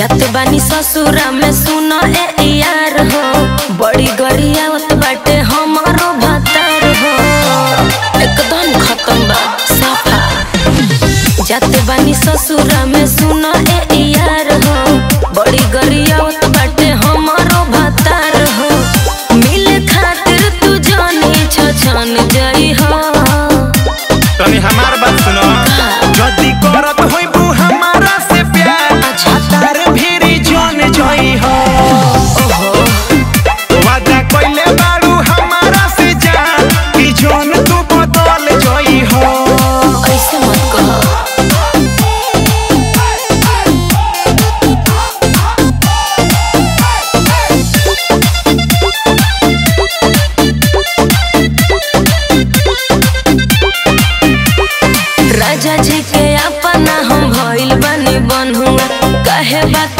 जत बानी ससुरा में सुनो ए यार हो। बड़ी गरियावत बाटे, हमारो भतर हो। एकदम खत्म बा, साफा। जत बानी ससुरा में सुनो ए hear about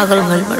पागल भल बड़